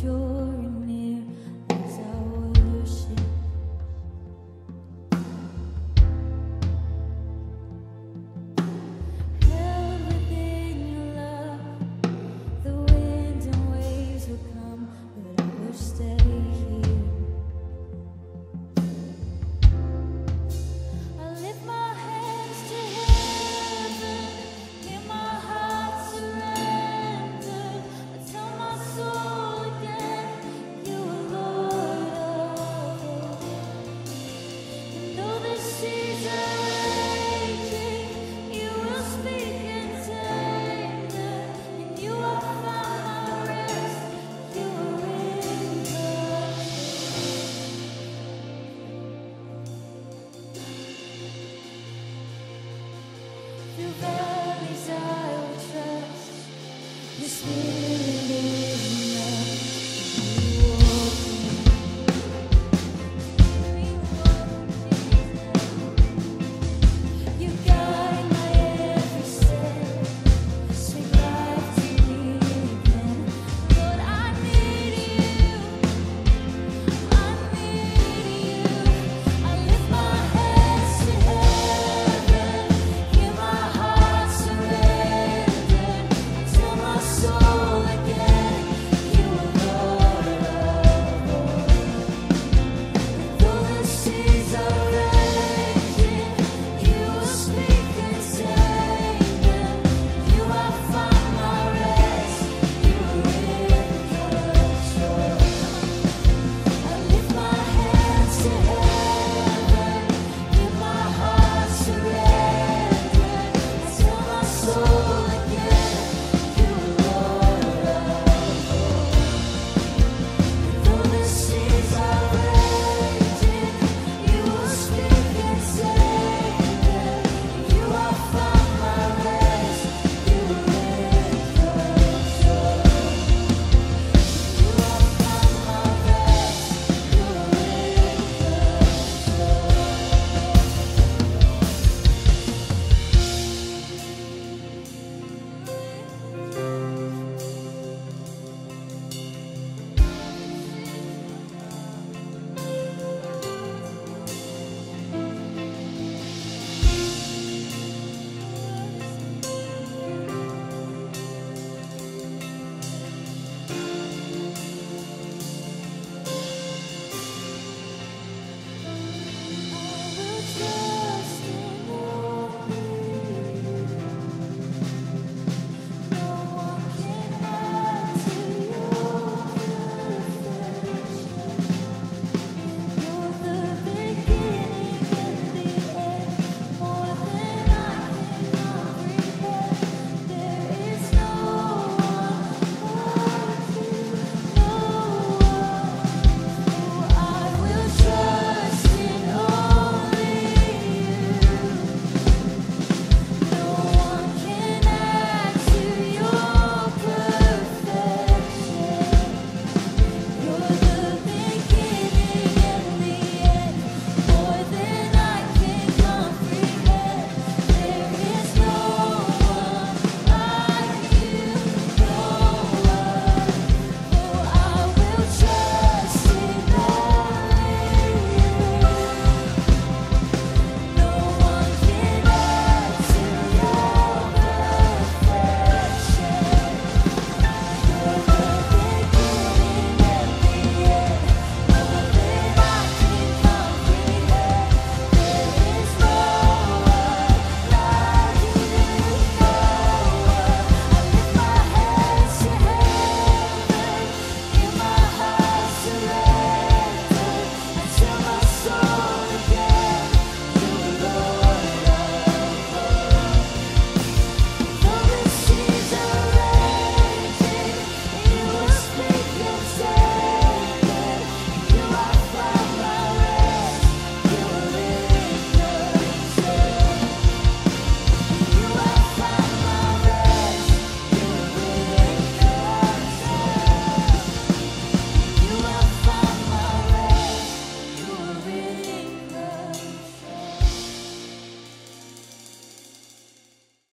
줘. sweet.